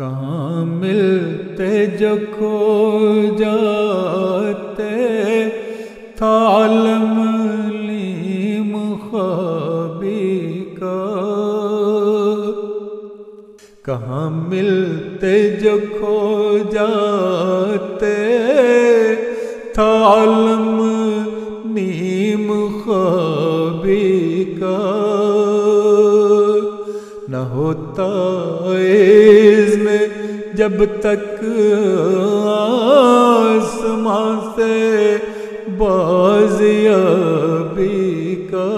कहाँ मिलते जो खो जाते? थालम लीम ख्वाबी का। कहाँ मिलते जो खो जाते? थालम नीम ख्वाबी का। न होता जब तक आसमां से बाजियाबी का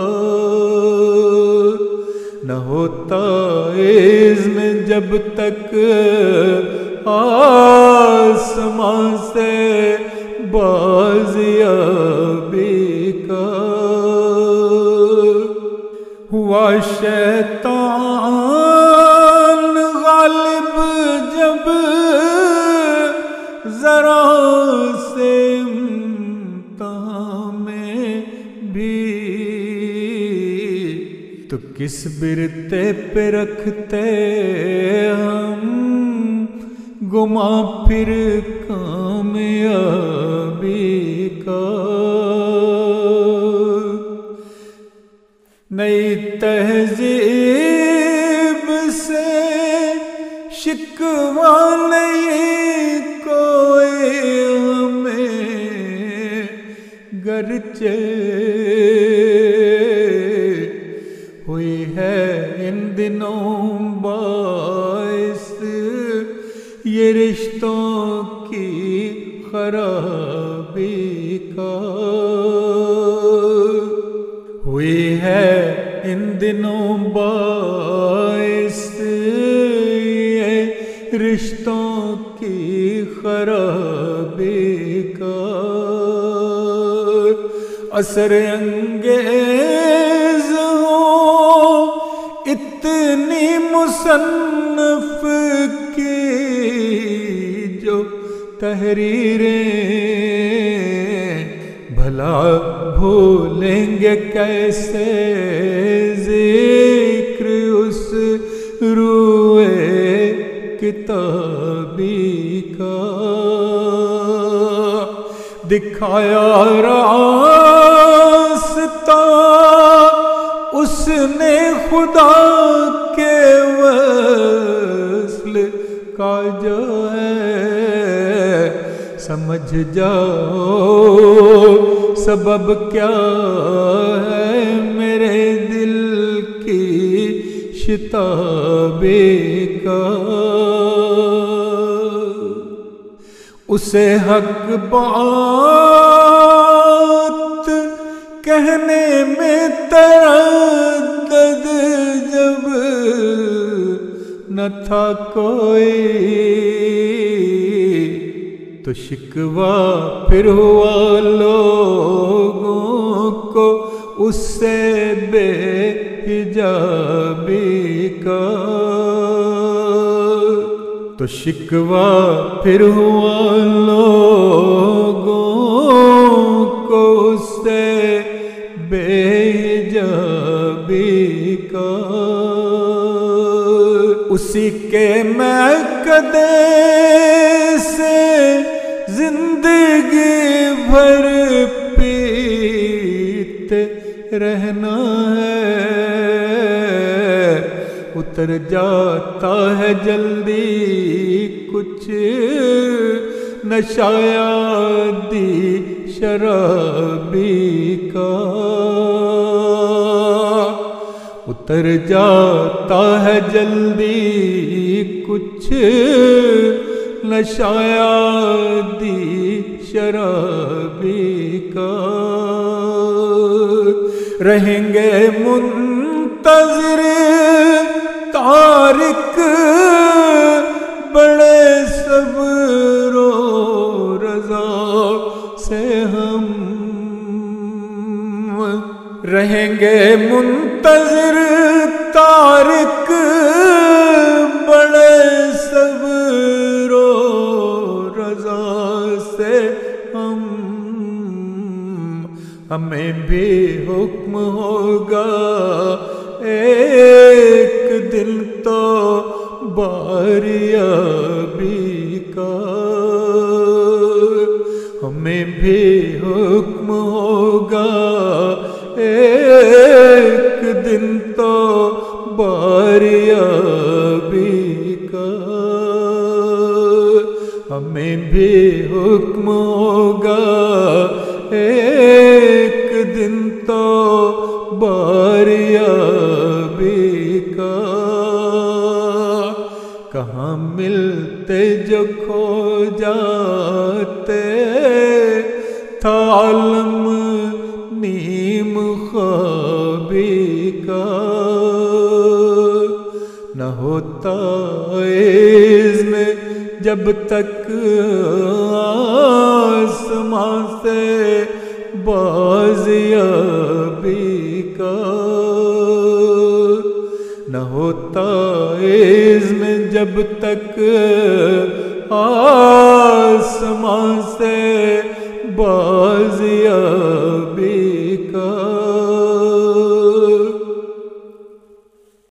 न होता इज़्न जब तक आसमां से बाजियाबी का हुआ शैतान तो किस बिरते पे रखते हम? गुमा फिर कामयाबी का। नई तहजीब से शिकवा नहीं कोई हमें गरचे दिनों बाइस ये रिश्तों की खराबी का हुई है इन दिनों बाइस। ये रिश्तों की खराबी का असर अंगेज हो। इतनी मुसन्फ की जो तहरीरें भला भूलेंगे कैसे ज़िक्र उस रुए किताबी का। दिखाया रास्ता, उसने खुदा का जो है, समझ जाओ, सबब क्या है मेरे दिल की शिताबे का। उसे हक बात कहने था कोई। तो शिकवा फिर हुआ लोगों को उससे बेहिजाबी का। तो शिकवा फिर हुआ लोगों को उससे बेहिजाबी का। उसी के मैं कदे से ज़िंदगी भर पीते रहना है। उतर जाता है जल्दी कुछ नशायादी शराबी का। उतर जाता है जल्दी कुछ नशाया दी शराबी का। रहेंगे मुंतजर रहेंगे मुंतजर तारक बड़े सब रो रजा से हम। हमें भी हुक्म होगा, एक दिन तो बारियाबी का। हमें भी हुक्म हमें भी हुक्म होगा। जब तक आसमां से बाजियाबी का न होता इज़्न जब तक आसमां से बाजिया